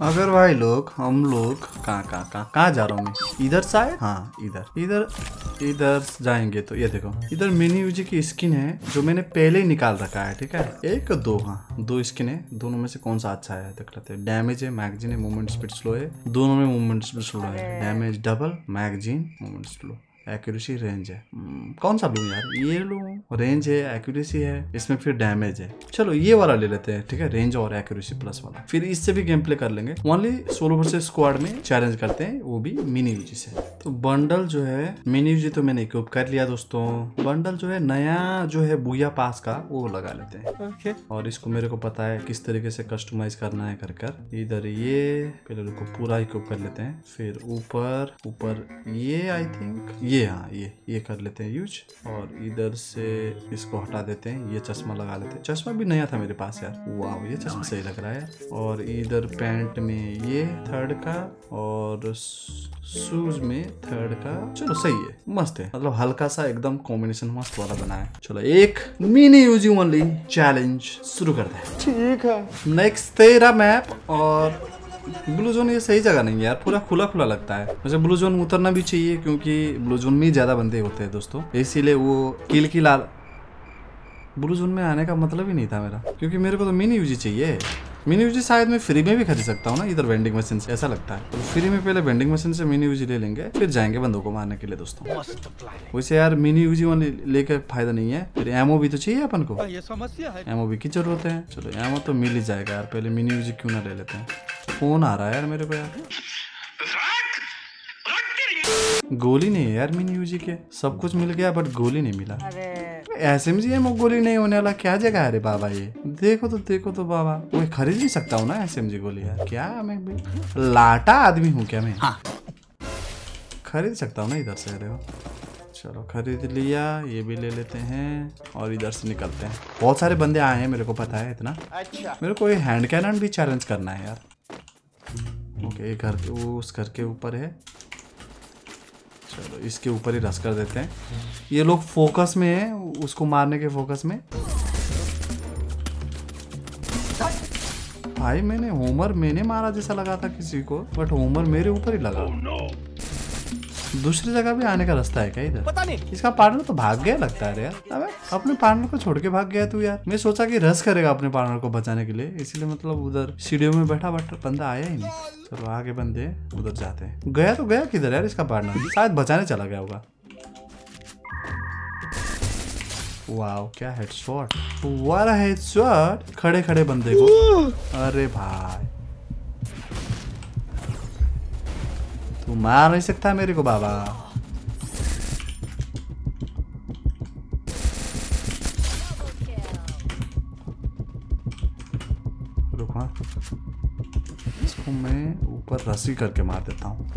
अगर भाई लोग हम लोग कहाँ कहाँ कहाँ कहाँ जा रहा हूँ मैं? इधर साइड हाँ इधर। इधर इधर जाएँगे तो ये देखो। इधर मिनी यूजी की स्किन है जो मैंने पहले ही निकाल रखा है ठीक है? एक दो हाँ दो स्किन है। दोनों में से कौन सा अच्छा है देख लेते हैं। डैमेज है मैगजीन है मूवमेंट स्पीड स्लो है। दोनों में मूवमेंट स्पीड स्लो है। Damage double magazine movement slow accuracy range है। हम्म, कौन सा लूँ यार? ये लूँ रेंज है एक्यूरेसी है इसमें फिर डैमेज है। चलो ये वाला ले लेते हैं ठीक है? रेंज और एक्यूरेसी प्लस वाला। फिर इससे भी गेम प्ले कर लेंगे। ओनली सोलो वर्सेस स्क्वाड में चैलेंज करते हैं वो भी मिनी यूजी से। तो बंडल जो है मिनी यूजी तो मैंने इक्विप कर लिया दोस्तों। बंडल जो है नया जो है बुया पास का वो लगा लेते हैं। Okay. और इसको मेरे को पता है किस तरीके से कस्टमाइज करना है कर कर इधर ये पहले पूरा इक्विप कर लेते हैं। फिर ऊपर ऊपर ये आई थिंक ये हाँ ये ये कर लेते हैं यूज़ और इधर से इसको हटा देते हैं ये चश्मा लगा लेते हैं। चश्मा भी नया था मेरे पास यार। वाह ये चश्मा सही लग रहा है और इधर पैंट में ये थर्ड का और शूज़ में थर्ड का। चलो सही है मस्त है। मतलब हल्का सा एकदम कॉम्बिनेशन मस्त वाला बना है। चलो एक मिनी यूजी ओनली चैलेंज शुरू करते हैं। ठीक है। नेक्स्ट तेरा मैप और ब्लू जोन ये सही जगह नहीं है यार, पूरा खुला खुला लगता है। मुझे ब्लू जोन उतरना भी चाहिए क्योंकि ब्लू जोन में ज़्यादा बंदे होते हैं दोस्तों। इसीलिए वो किल की लाल ब्लू जोन में आने का मतलब ही नहीं था मेरा, क्योंकि मेरे को तो मिनी यूजी चाहिए। मिनी यूजी शायद मैं फ्री में भी खरीद सकता हूँ ना इधर वेंडिंग मशीन से ऐसा लगता है। तो फ्री में पहले वेंडिंग मशीन से मिनी यूजी ले लेंगे फिर जाएँगे बंदों को मारने के लिए दोस्तों। वैसे यार मिनी यूजी वाली लेकर फ़ायदा नहीं है फिर एमओ भी तो चाहिए अपन को। ये समस्या है। एमओ भी की ज़रूरत है। चलो एमओ तो मिल ही जाएगा यार पहले मिनी यूजी क्यों ना ले लेते हैं। फ़ोन आ रहा है यार मेरे को यार। गोली नहीं है यार मिनी यूजी के। सब कुछ मिल गया बट गोली नहीं मिला। एस एम जी एम गोली नहीं होने वाला क्या जगह है रे बाबा ये? देखो तो देखो तो बाबा। मैं खरीद नहीं सकता हूँ ना एस एम जी गोली यार। क्या मैं लाटा आदमी हूँ क्या मैं? खरीद सकता हूँ ना इधर से अरे चलो खरीद लिया ये भी ले लेते हैं और इधर से निकलते हैं। बहुत सारे बंदे आए हैं मेरे को पता है इतना। अच्छा। मेरे को ये हैंड कैनन भी चैलेंज करना है यार। ओके घर के वो उस घर के ऊपर है। चलो इसके ऊपर ही रस कर देते हैं। ये लोग फोकस में है, उसको मारने के फोकस में। भाई, मैंने होमर मैंने मारा जैसा लगा था किसी को बट होमर मेरे ऊपर ही लगा। दूसरी जगह भी आने का रास्ता है क्या इधर? पता नहीं। इसका पार्टनर तो भाग गया लगता है यार। अबे अपने पार्टनर को छोड़ के भाग गया तू यार। मैं सोचा कि रस करेगा अपने पार्टनर को बचाने के लिए इसीलिए मतलब उधर सीढ़ियों में बैठा बट बंदा आया ही नहीं। चलो आगे बंदे उधर जाते हैं। गया तो गया किधर यार इसका पार्टनर शायद बचाने चला गया होगा। वाओ क्या हेडशॉट वाला हेडशॉट खड़े खड़े बंदे को। अरे भाई। तू मार नहीं सकता मेरे को बाबा। इसको मैं ऊपर रस्सी करके मार देता हूँ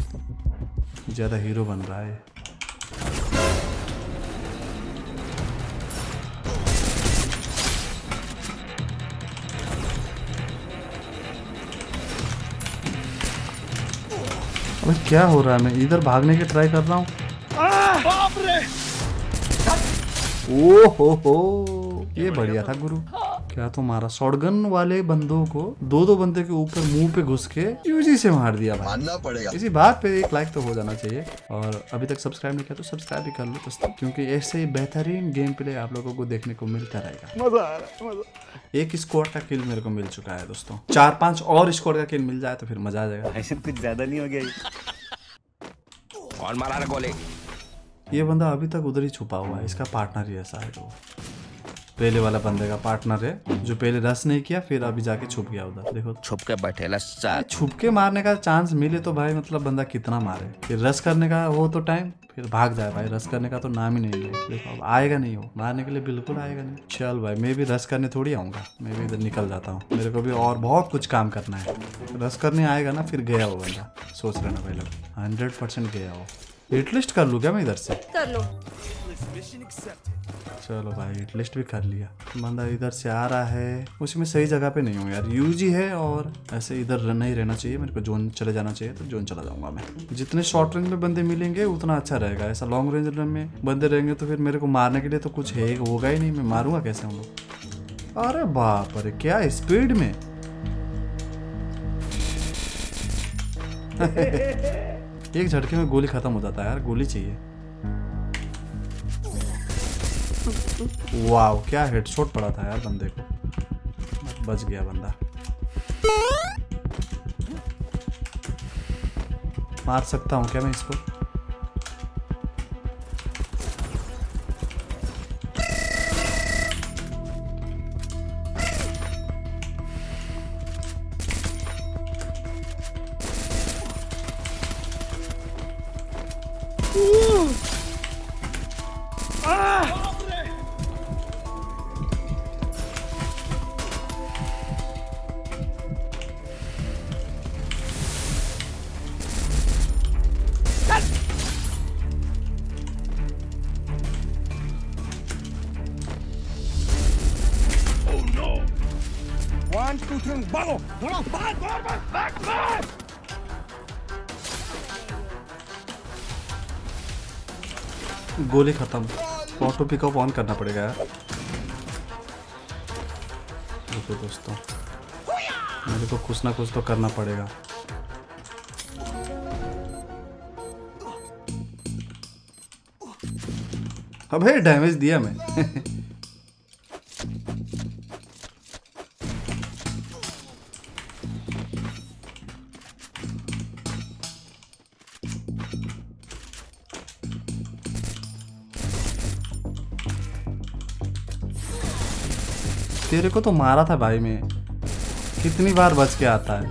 ज़्यादा हीरो बन रहा है अबे क्या हो रहा है? मैं इधर भागने की ट्राई कर रहा हूँ। ओ हो हो। ये बढ़िया था गुरु। क्या तो मारा शॉटगन वाले बंदों को दो दो बंदे के ऊपर मुँह पे घुस के यूजी से मार दिया भाई। मानना पड़ेगा। इसी बात पे एक लाइक तो हो जाना चाहिए। और अभी तक सब्सक्राइब नहीं किया तो सब्सक्राइब भी कर लो दोस्तों क्योंकि ऐसे ही बेहतरीन गेम प्ले आप लोगों को देखने को मिलता रहेगा। मज़ा आ रहा है मज़ा एक स्क्वाड का किल मेरे को मिल चुका है दोस्तों। चार पाँच और स्क्वाड का किल मिल जाए तो फिर मज़ा आ जाएगा। ऐसे कुछ ज़्यादा नहीं हो गया ये। कौन मारा गोली ये बंदा अभी तक उधर ही छुपा हुआ है इसका पार्टनर ही ऐसा है तो पहले वाला बंदे का पार्टनर है जो पहले रस नहीं किया फिर अभी जाके छुप गया उधर देखो। छुप के बैठे लस्सा छुप के मारने का चांस मिले तो भाई मतलब बंदा कितना मारे। फिर रस करने का वो तो टाइम फिर भाग जाए भाई रस करने का तो नाम ही नहीं है। देखो अब आएगा नहीं हो मारने के लिए बिल्कुल आएगा नहीं। चल भाई मैं भी रस करने थोड़ी आऊँगा मैं भी इधर निकल जाता हूँ। मेरे को भी और बहुत कुछ काम करना है। रस करने आएगा ना फिर गया वो बंदा। सोच रहे ना भाई लोग हंड्रेड परसेंट गया हो हिट लिस्ट कर लूँ क्या मैं इधर से कर लो चलो भाई हिट लिस्ट भी कर लिया। बंदा इधर से आ रहा है। उसमें सही जगह पे नहीं हूँ यार। यूजी है और ऐसे इधर रहना ही रहना चाहिए। मेरे को जोन चले जाना चाहिए तो जोन चला जाऊँगा मैं। जितने शॉर्ट रेंज में बंदे मिलेंगे उतना अच्छा रहेगा। ऐसा लॉन्ग रेंज में बंदे रहेंगे तो फिर मेरे को मारने के लिए तो कुछ है होगा ही नहीं। मैं मारूँगा कैसे हम लोग? अरे बाप अरे क्या स्पीड में? एक झटके में गोली खत्म हो जाता है यार, गोली चाहिए। वाओ क्या हेडशॉट पड़ा था यार बंदे को। बच गया बंदा। मार सकता हूँ क्या मैं इसको? गोली खत्म। ऑटो पिकअप ऑन करना पड़ेगा। यार रुको दोस्तों, मेरे को कुछ ना कुछ तो करना पड़ेगा। अबे डैमेज दिया मैं तेरे को तो मारा था भाई मैं। कितनी बार बच के आता है।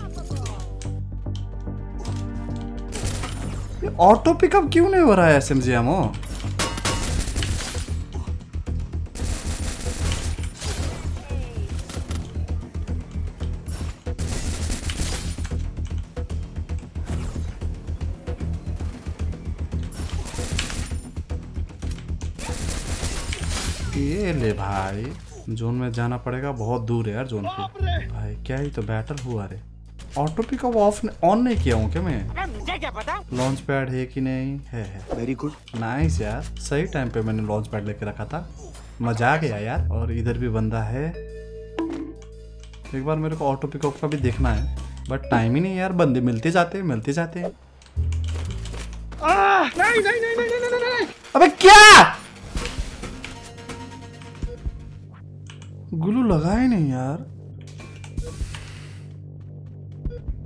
ये ऑटो पिकअप क्यों नहीं हो रहा है एस एम ये ले भाई। जोन में जाना पड़ेगा बहुत दूर है यार जोन पे। भाई क्या ही तो बैटल हुआ रे। ऑटो पिकअप ऑफ़ ऑन नहीं किया हूँ क्या मैं? मुझे क्या पता? लॉन्च पैड है कि नहीं? है है। वेरी गुड नाइस यार। सही टाइम पे मैंने लॉन्च पैड लेके रखा था। मज़ा आ गया यार। और इधर भी बंदा है। एक बार मेरे को ऑटो पिकअप का भी देखना है। बट टाइम ही नहीं यार। बंदे मिलते जाते हैं मिलते जाते हैं। नहीं नहीं नहीं नहीं नहीं नहीं नहीं। अबे क्या? गुलू लगा ही नहीं यार।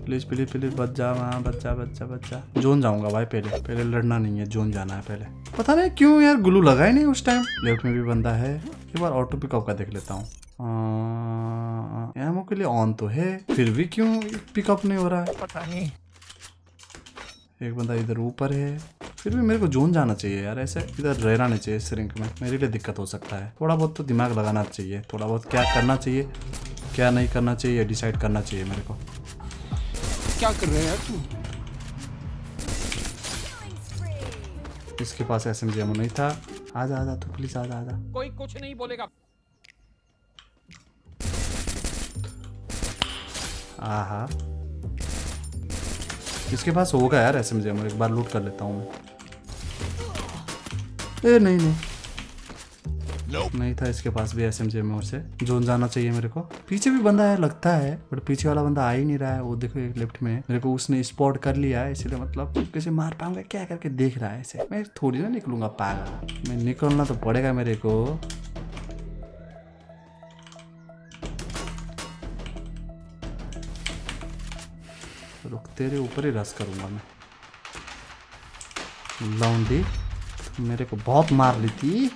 प्लीज़ प्लीज़ प्लीज़ बच जा वहाँ बच जा बच जा बच जा। जोन जाऊँगा भाई पहले पहले लड़ना नहीं है जोन जाना है पहले। पता नहीं क्यों यार गुलू लगा ही नहीं उस टाइम लेफ़्ट में भी बंदा है। एक बार ऑटो पिकअप का देख लेता हूँ। एमओ के लिए ऑन तो है फिर भी क्यों पिकअप नहीं हो रहा है? पता नहीं। एक बंदा इधर ऊपर है। फिर भी मेरे को जोन जाना चाहिए यार ऐसे इधर रहना नहीं चाहिए इस रिंक में। मेरे लिए दिक्कत हो सकता है। थोड़ा बहुत तो दिमाग लगाना चाहिए। थोड़ा बहुत क्या करना चाहिए क्या नहीं करना चाहिए डिसाइड करना चाहिए मेरे को। क्या कर रहे हैं यार तू? इसके पास एस एम नहीं था। आजा आजा तू प्लीज़ आजा आजा। कोई कुछ नहीं बोलेगा। आहा। इसके पास होगा यार एस एम एक बार लूट कर लेता हूँ मैं। ए नहीं नहीं। Nope. नहीं था इसके पास भी एस एम जे में से। जोन जाना चाहिए मेरे को। पीछे भी बंदा है लगता है बट पीछे वाला बंदा आ ही नहीं रहा है। वो देखो एक लेफ़्ट में मेरे को उसने स्पॉट कर लिया है इसलिए मतलब कैसे मार पाऊँगा क्या करके देख रहा है ऐसे मैं थोड़ी ना निकलूँगा पागल। मैं निकलना तो पड़ेगा मेरे को। रुक तेरे ऊपर ही रस करूँगा मैं। लौंडी मेरे को बहुत मार ली थी।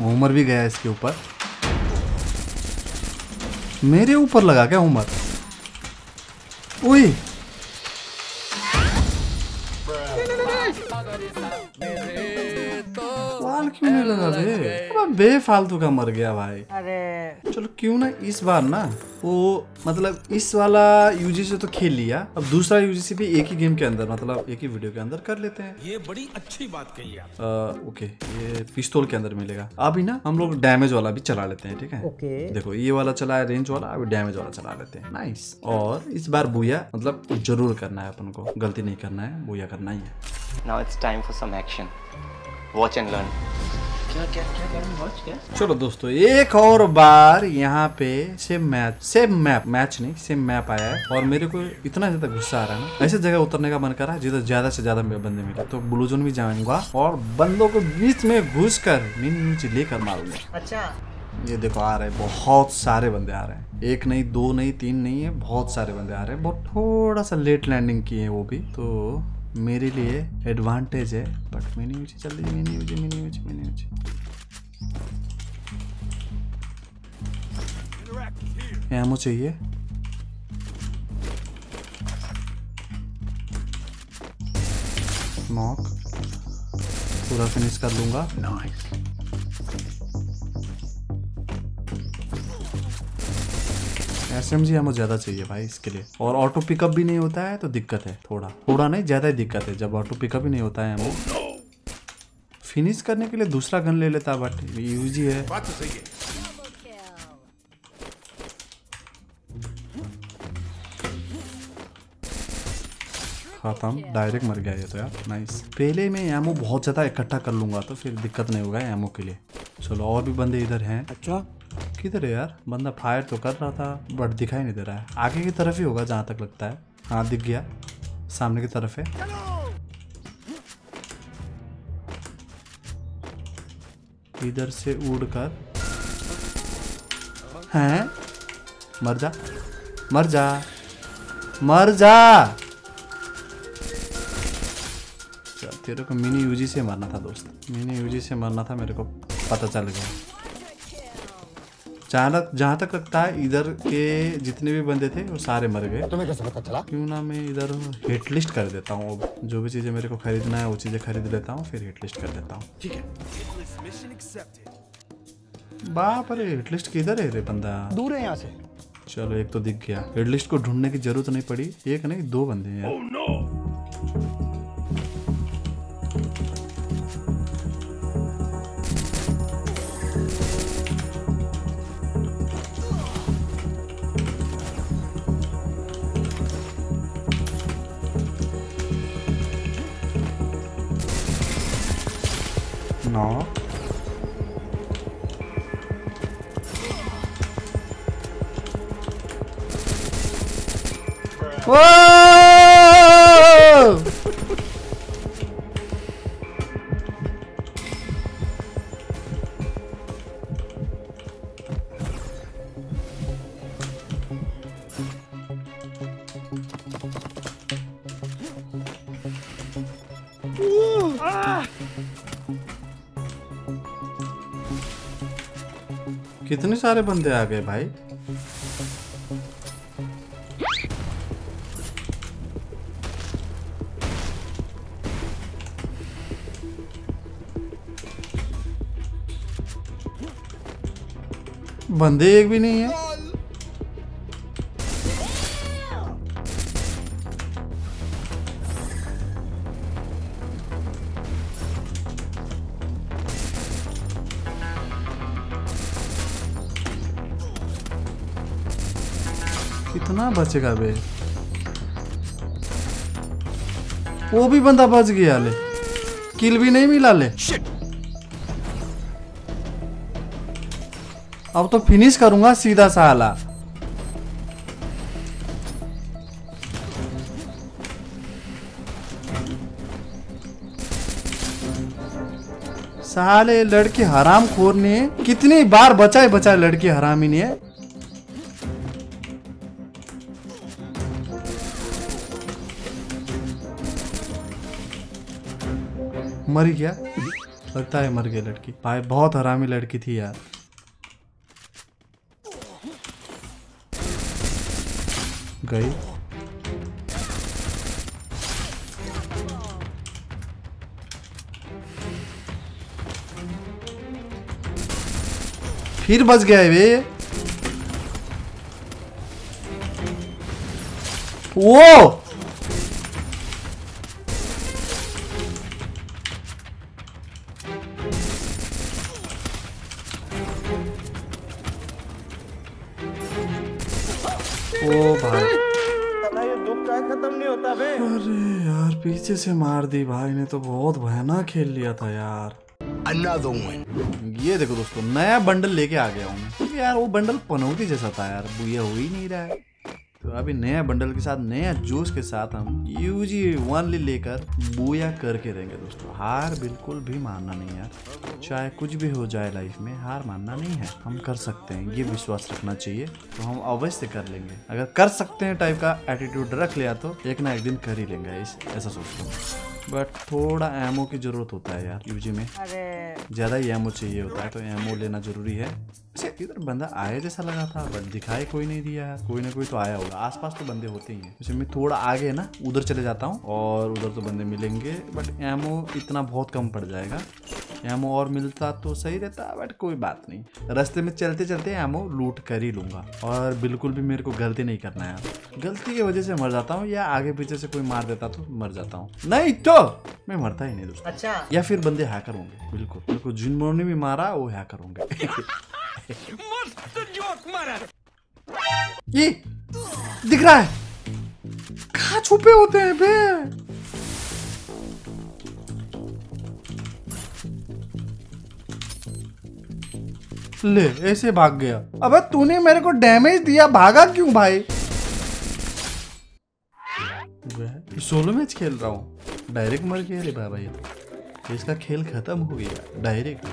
उमर भी गया इसके ऊपर। मेरे ऊपर लगा क्या उमर? ओए! क्यों नहीं लगा बे अबे बेफालतू का मर गया भाई। अरे। चलो क्यों ना इस बार ना वो मतलब इस वाला यूजी से तो खेल लिया। अब दूसरा यूजी भी एक ही गेम के अंदर मतलब एक ही वीडियो के अंदर कर लेते हैं। ये बड़ी अच्छी बात कही आप ओके ये पिस्तौल के अंदर मिलेगा। अभी ना हम लोग डैमेज वाला भी चला लेते हैं ठीक है? ओके देखो ये वाला चला है रेंज वाला अभी डैमेज वाला चला लेते हैं। नाइस और इस बार बुया मतलब ज़रूर करना है अपन को। गलती नहीं करना है बुया करना ही है। Time for some action. Watch and learn. चलो दोस्तों एक और बार यहाँ पे same match same map match नहीं सेम मैप आया है। और मेरे को इतना ज़्यादा गुस्सा आ रहा है ना। ऐसे जगह उतरने का मन कर रहा है जिधर ज़्यादा से ज़्यादा मेरे बंदे मिले। तो ब्लू जोन भी जाऊँगा और बंदों को बीच में घुस कर मिनी लेकर मारूँगा अच्छा। ये देखो आ रहे हैं बहुत सारे बंदे आ रहे हैं। एक नहीं दो नहीं तीन नहीं है बहुत सारे बंदे आ रहे हैं। बहुत थोड़ा सा लेट लैंडिंग किए हैं वो भी तो मेरे लिए एडवांटेज है बट मिनी यूजी जल्दी mini Uzi mini Uzi mini Uzi ammo चाहिए। मॉक पूरा फिनिश कर लूँगा। एस एम जी हमें ज़्यादा चाहिए भाई इसके लिए। और ऑटो पिकअप भी नहीं होता है तो दिक्कत है, थोड़ा। थोड़ा नहीं, ज़्यादा ही दिक्कत है। जब ऑटो पिकअप ही नहीं होता है हमें। फिनिश करने के लिए दूसरा गन ले लेता बट यूजी है। खत्म। डायरेक्ट मर गया ये तो यार। नाइस पहले मैं एमओ बहुत ज़्यादा इकट्ठा कर लूँगा तो फिर दिक्कत नहीं होगा एमओ के लिए। चलो, और भी बंदे इधर हैं। अच्छा। किधर है यार? बंदा फायर तो कर रहा था बट दिखाई नहीं दे रहा है। आगे की तरफ़ ही होगा जहाँ तक लगता है। हाँ दिख गया। सामने की तरफ़ है। इधर से उड़कर हैं? मर जा। मर जा। मर जा। तेरे को मिनी यूजी से मरना था, दोस्त। मिनी यूजी से मरना था, मेरे को पता चल गया। जहाँ तक जहाँ तक लगता है इधर के जितने भी बंदे थे वो सारे मर गए। तुम्हें कैसे पता चला? क्यों ना मैं इधर हिट लिस्ट कर देता हूँ। जो भी चीज़ें मेरे को खरीदना है वो चीज़ें खरीद लेता हूँ फिर हिट लिस्ट कर देता हूँ। ठीक है। बाप रे हिट लिस्ट किधर है रे बंदा? दूर है यहाँ से। चलो एक तो दिख गया। हिट लिस्ट को ढूँढने की ज़रूरत नहीं पड़ी। एक नहीं दो बंदे हैं यार नौ Whoa! सारे बंदे आ गए भाई। बंदे एक भी नहीं है। कितना बचेगा बे। वो भी बंदा बच गया ले। किल भी नहीं मिला ले। अब तो फिनिश करूँगा सीधा साला। साले लड़की हराम खोर ने कितनी बार बचाए बचाए लड़की हरामी ने। मर गया? लगता है मर गई लड़की। भाई, बहुत हरामी लड़की थी यार। गई। फिर बच गया है वे वो! से मार दी भाई ने तो बहुत भयानक खेल लिया था यार. ये देखो दोस्तों नया बंडल लेके आ गया हूँ यार वो बंडल पनौती जैसा था यार बुया हो ही नहीं रहा है। तो अभी नया बंडल के साथ नया जोश के साथ हम यूजी वनली लेकर बोया करके रहेंगे दोस्तों। हार बिल्कुल भी मानना नहीं यार चाहे कुछ भी हो जाए लाइफ में हार मानना नहीं है। हम कर सकते हैं ये विश्वास रखना चाहिए। तो हम अवश्य कर लेंगे। अगर कर सकते हैं टाइप का एटीट्यूड रख लिया तो एक ना एक दिन कर ही लेंगे इस ऐसा सोचता हूँ। बट थोड़ा एमओ की ज़रूरत होता है यार यूजी में। ज़्यादा ही एमओ चाहिए होता है तो एमओ लेना ज़रूरी है। इधर बंदा आया जैसा लगा था? बट दिखाई कोई नहीं दिया यार कोई ना कोई तो आया होगा। आसपास तो बंदे होते ही हैं। वैसे मैं थोड़ा आगे ना उधर चले जाता हूँ और उधर तो बंदे मिलेंगे बट एमओ इतना बहुत कम पड़ जाएगा। एमओ और मिलता तो सही रहता बट कोई बात नहीं। रास्ते में चलते चलते एमओ लूट कर ही लूँगा। और बिल्कुल भी मेरे को गलती नहीं करना है। गलती की वजह से मर जाता हूँ या आगे पीछे से कोई मार देता तो मर जाता हूँ। नहीं तो मैं मरता ही नहीं दोस्तों। अच्छा। या फिर बंदे हैकर होंगे। बिल्कुल को जिन ने भी मारा वो हैकर होंगे। मस्त जोक मारा। ये दिख रहा है। कहा छुपे होते हैं बे? ले, ऐसे भाग गया। अबे, तूने मेरे को डैमेज दिया, भागा क्यों भाई? सोलो मैच खेल रहा हूँ। डायरेक्ट मर गया रे बाबा ये। इसका खेल खत्म हो गया। डायरेक्ट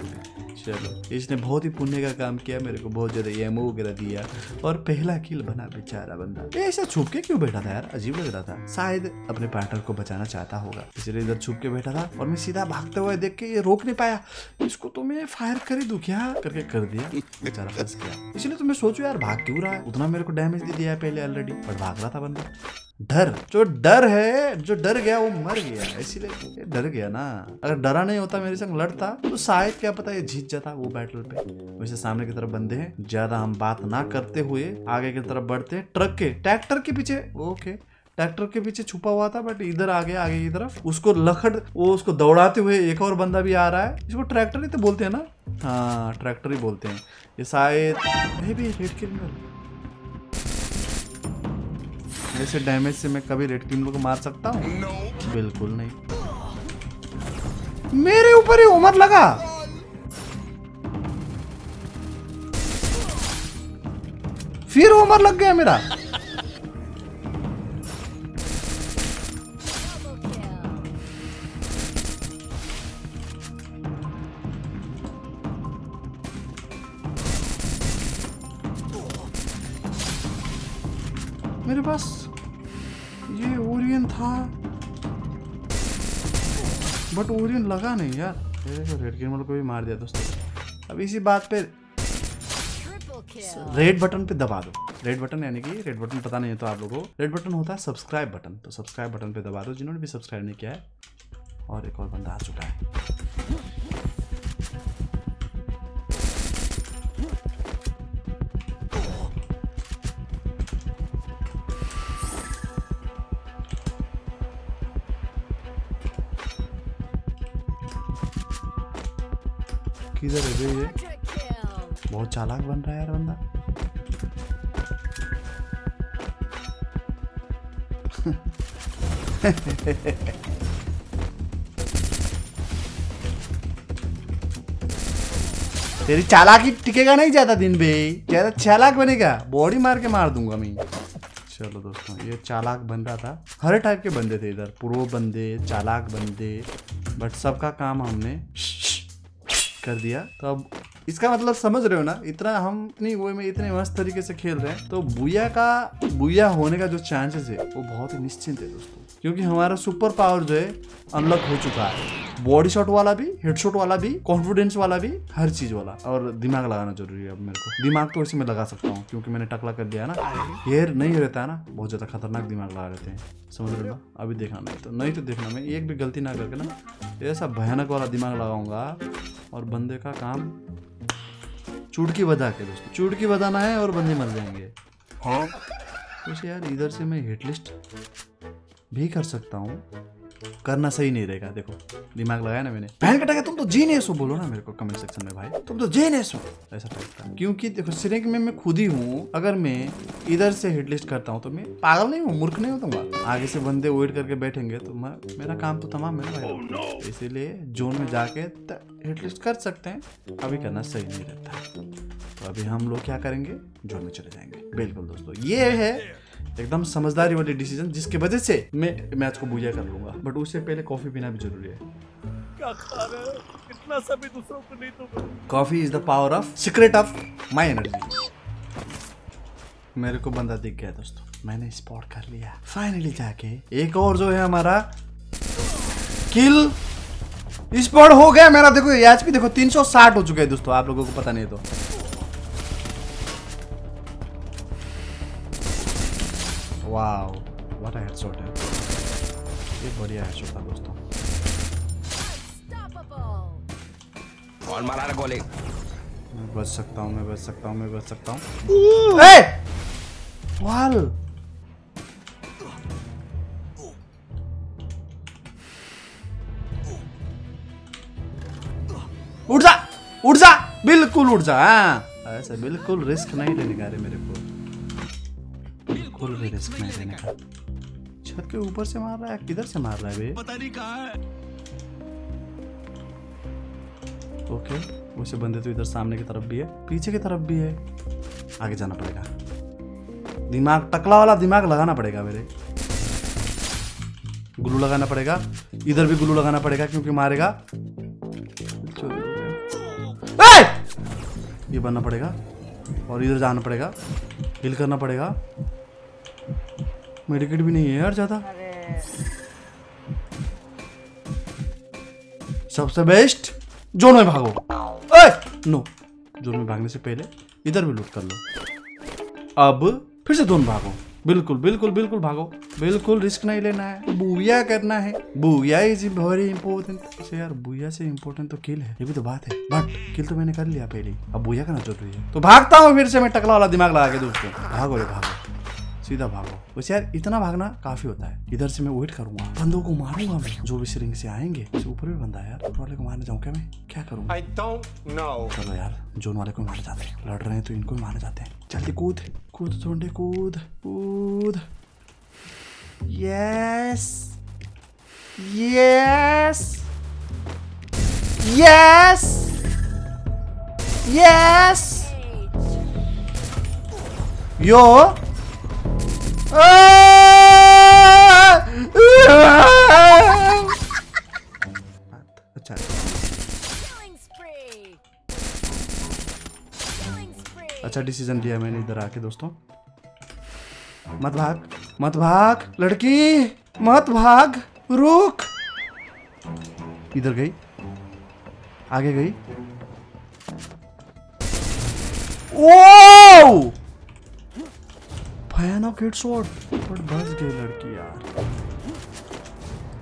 चलो। इसने बहुत ही पुण्य का काम किया, मेरे को बहुत ज़्यादा एमओ वगैरह दिया। और पहला किल बना बेचारा बंदा। ऐसा छुप के क्यों बैठा था यार? अजीब लग रहा था। शायद अपने पार्टनर को बचाना चाहता होगा। इसलिए इधर छुप के बैठा था और मैं सीधा भागते हुए देख के ये रोक नहीं पाया। इसको तो मैं फायर कर ही दूँ क्या? करके कर दिया। बेचारा फंस गया। इसलिए तो मैं सोचू, यार, भाग क्यों रहा है? उतना मेरे को डैमेज दे दिया पहले ऑलरेडी पर भाग रहा था बंदा। डर, जो डर है, जो डर गया, वो मर गया। इसीलिए डर गया ना। अगर डरा नहीं होता, मेरे संग लड़ता तो शायद क्या पता ये जीत जाता वो बैटल पे। वैसे सामने की तरफ़ बंदे हैं, ज़्यादा हम बात ना करते हुए आगे की तरफ़ बढ़ते हैं। ट्रक के, ट्रैक्टर के पीछे, ओके। ट्रैक्टर के पीछे छुपा हुआ था बट इधर आ गया, आगे की तरफ़। उसको लखड़, वो उसको दौड़ाते हुए एक और बंदा भी आ रहा है। इसको ट्रैक्टर ही तो बोलते हैं ना। हाँ ट्रैक्टर ही बोलते हैं। ये शायद ऐसे डैमेज से मैं कभी रेड क्रिमिनल को मार सकता हूँ? बिल्कुल नहीं। मेरे ऊपर ही उमर लगा। फिर उमर लग गया मेरे। लगा नहीं यार। रेड किरमल को भी मार दिया दोस्तों। अब इसी बात पे रेड बटन पे दबा दो। रेड बटन यानी कि रेड बटन पता नहीं है तो आप लोगों को। रेड बटन होता है सब्सक्राइब बटन तो सब्सक्राइब बटन पे दबा दो। जिन्होंने भी सब्सक्राइब नहीं किया है, और एक और बंदा आ चुका है। किधर है। ये बहुत चालाक बन रहा है यार बंदा। तेरी चालाकी टिकेगा नहीं ज़्यादा दिन बे ज़्यादा चालाक बनेगा। बॉडी मार के मार दूँगा मैं। चलो दोस्तों ये चालाक बन रहा था। हर टाइप के बंदे थे इधर। प्रो बंदे चालाक बंदे बट सबका काम हमने कर दिया। तो अब इसका मतलब समझ रहे हो ना, इतना हम इतनी वो में इतने मस्त तरीके से खेल रहे हैं। तो बुया का, बुया होने का जो चांसेस है, वो बहुत ही निश्चिंत है दोस्तों। क्योंकि हमारा सुपर पावर जो है अनलॉक हो चुका है। बॉडी शॉट वाला भी हेड शॉट वाला भी कॉन्फिडेंस वाला भी हर चीज़ वाला। और दिमाग लगाना ज़रूरी है अब मेरे को। दिमाग तो इसी में लगा सकता हूँ क्योंकि मैंने टकला कर दिया ना। हेयर नहीं रहता है ना बहुत ज़्यादा खतरनाक दिमाग लगा रहते हैं। समझ रहे हो? अभी देखना नहीं तो नहीं तो देखना मैं एक भी गलती ना करके ना ऐसा भयानक वाला दिमाग लगाऊँगा और बंदे का काम चुटकी बजा के दोस्तों चुटकी बजाना है और बंदे मर जाएँगे। Huh? वैसे यार इधर से मैं हिट लिस्ट भी कर सकता हूँ। करना सही नहीं रहेगा देखो दिमाग लगाया ना मैंने। बहन कटा तुम तो जी जीनियस हो बोलो ना मेरे को कमेंट सेक्शन में भाई। तुम तो जी जीनियस हो। ऐसा टाइप का क्योंकि देखो सिरेंग में मैं खुद ही हूँ अगर मैं इधर से हिट लिस्ट करता हूँ तो मैं पागल नहीं हूँ मूर्ख नहीं होता आगे से बंदे वेट करके बैठेंगे तो मैं मेरा काम तो तमाम है ना भाई। इसीलिए जोन में जाके हिट लिस्ट कर सकते हैं। अभी करना सही नहीं रहता। तो अभी हम लोग क्या करेंगे? जोन में चले जाएँगे। बिल्कुल दोस्तों ये है एकदम समझदारी वाली डिसीज़न जिसकी वजह से मैं मैच को बुझा कर लूँगा। बट उससे पहले कॉफ़ी पीना भी ज़रूरी है। क्या खा रहे हो? इतना सभी दूसरों को नहीं तो coffee is the power of secret of my energy मेरे को बंदा दिख गया दोस्तों। मैंने स्पॉट कर लिया। फाइनली जाके एक और जो है हमारा किल स्पॉट हो गया। मेरा देखो एच देखो 360 हो चुका है दोस्तों। आप लोगों को पता नहीं तो। वाओ व्हाट अ हेडशॉट है ये बढ़िया हेडशॉट था दोस्तों। कौन मारा रे गोली। मैं बच सकता हूँ मैं बच सकता हूँ मैं बच सकता हूँ। ए! वाल उठ जा! उठ जा! बिल्कुल उठ जा हाँ। ऐसे बिल्कुल रिस्क नहीं लेने का रे मेरे को। बिल्कुल भी रिस्क नहीं लेने का। छत के ऊपर से मार रहा है किधर से मार रहा है बे? पता नहीं कहाँ है। ओके वैसे बंदे तो इधर सामने की तरफ़ भी है पीछे की तरफ़ भी है। आगे जाना पड़ेगा। दिमाग टकला वाला दिमाग लगाना पड़ेगा मेरे। ग्लू लगाना पड़ेगा इधर भी ग्लू लगाना पड़ेगा क्योंकि मारेगा। ए! ये बनना पड़ेगा और इधर जाना पड़ेगा हिल करना पड़ेगा। मेडिकेट भी नहीं है यार ज़्यादा। सबसे बेस्ट जोन में भागो। ए! नो जोन में भागने से पहले इधर भी लूट कर लो। अब फिर से जोन भागो। बिल्कुल बिल्कुल बिल्कुल भागो। बिल्कुल रिस्क नहीं लेना है। बूया करना है। बूया इज़ वेरी इंपॉर्टेंट से यार बूया से इंपॉर्टेंट तो किल है। ये भी तो बात है। बट किल तो मैंने कर लिया पहले अब बूया करना ज़रूरी है। तो भागता हूँ फिर से मैं टकला वाला दिमाग लगा के दोस्तों। भागो रे भागो। सीधा भागो। वैसे यार इतना भागना काफ़ी होता है। इधर से मैं वेट करूँगा। बंदों को मारूँगा मैं। जो भी सिरिंग से आएँगे इससे ऊपर भी बंदा है यार। ऊपर वाले को मारने जाऊँ क्या मैं? क्या करूँगा I don't know. चलो यार जोन वाले को मारे जाते हैं। लड़ रहे हैं तो इनको ही मारे जाते हैं। जल्दी कूद। कूद थोड़े कूद। कूद। Yes yes yes yes yo अच्छा। Spree! अच्छा डिसीज़न लिया मैंने इधर आके दोस्तों। मत भाग मत भाग लड़की मत भाग रुक। इधर गई आगे गई। ओ भयानक हिट शॉट बट बच गई लड़की यार।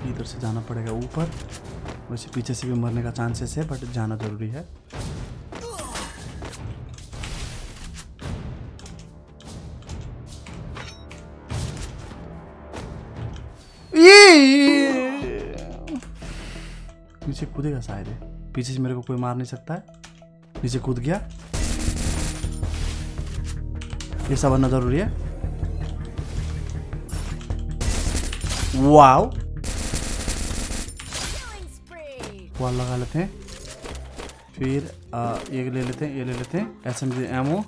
इधर से जाना पड़ेगा ऊपर। वैसे पीछे से भी मरने का चांसेस है बट जाना ज़रूरी है। नीचे कूदेगा शायद पीछे से मेरे को कोई मार नहीं सकता है। नीचे कूद गया। ये सब ज़रूरी है। वाओ! वॉल लगा लेते हैं। फिर आ, ये ले लेते हैं ये ले लेते हैं। एस एम जी एमओ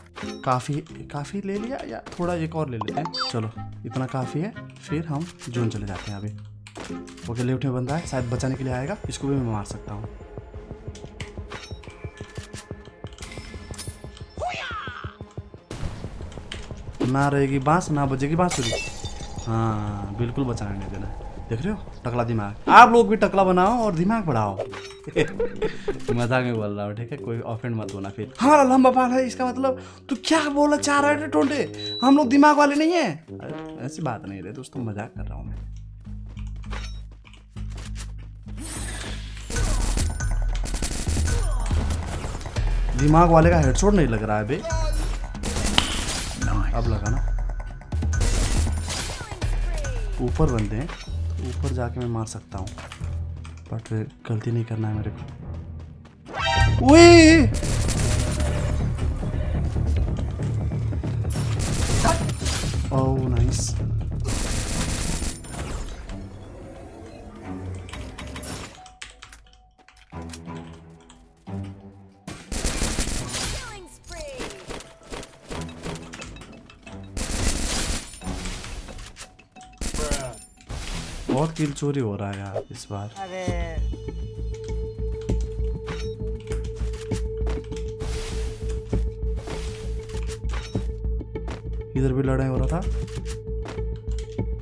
काफ़ी काफ़ी ले लिया या थोड़ा एक और ले लेते हैं? चलो इतना काफ़ी है। फिर हम जोन चले जाते हैं अभी। ओके लेफ़्ट में बंदा है। शायद बचाने के लिए आएगा। इसको भी मैं मार सकता हूँ। ना रहेगी बाँस ना बजेगी बांसुरी। हाँ बिल्कुल बचाने नहीं देना देख रहे हो? टकला दिमाग। आप लोग भी टकला बनाओ और दिमाग बढ़ाओ। मज़ाक में बोल रहा हूँ ठीक है? कोई ऑफेंड मत होना फिर। हमारा लंबा बाल है इसका मतलब तू क्या बोलना चाह रहा है टोंटे हम लोग दिमाग वाले नहीं है। ऐसी बात नहीं रहे दोस्तों मज़ाक कर रहा हूँ मैं। दिमाग वाले का हेडशॉट नहीं लग रहा है बे। अब लगा ना ऊपर बंदे हैं तो ऊपर जाके मैं मार सकता हूँ। बट गलती नहीं करना है मेरे को! ओह नाइस बहुत किल चोरी हो रहा है यार इस बार इधर भी लड़ाई हो रहा था?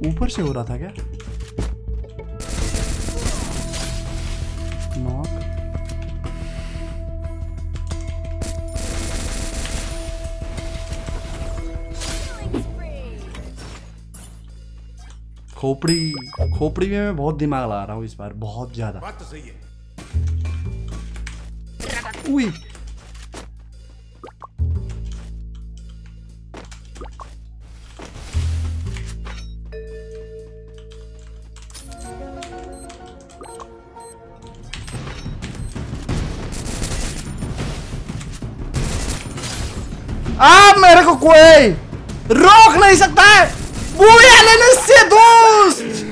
ऊपर से हो रहा था क्या? खोपड़ी खोपड़ी में मैं बहुत दिमाग लगा रहा हूँ इस बार बहुत ज़्यादा। बात तो सही है। उई। आ मेरे को कोई रोक नहीं सकता है। बूया लेने से दोस्त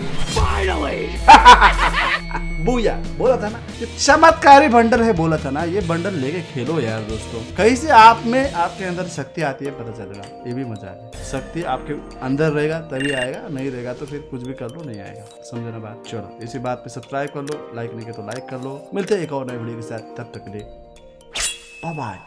बूया बोला था ना? ये चमत्कारी बंडल है बोला था ना? ये बंडल लेके खेलो यार दोस्तों। कहीं से आप में आपके अंदर शक्ति आती है पता चलेगा। ये भी मज़ा है शक्ति आपके अंदर रहेगा तभी आएगा नहीं रहेगा तो फिर कुछ भी कर लो नहीं आएगा। समझे ना बात? चलो इसी बात पे सब्सक्राइब कर लो लाइक नहीं किया तो लाइक कर लो। मिलते हैं एक और नए वीडियो के साथ तब तक के लिए बाय